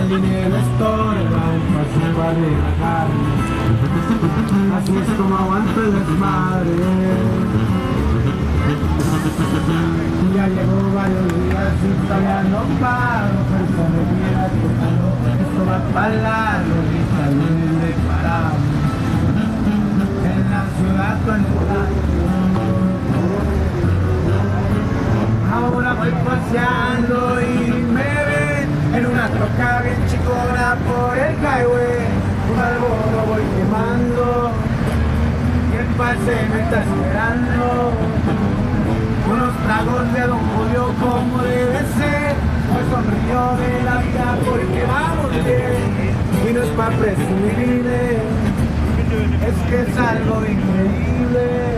el dinero. Así es como aguanto el ya llevo varios días no paro, pero se me voy paseando y me ven en una troca bien chicona por el highway. Un alboro voy quemando y el pase me está esperando. Unos tragos de Don Julio como debe ser. Hoy sonrío de la vida porque vamos bien y no es para presumir. Es que es algo increíble.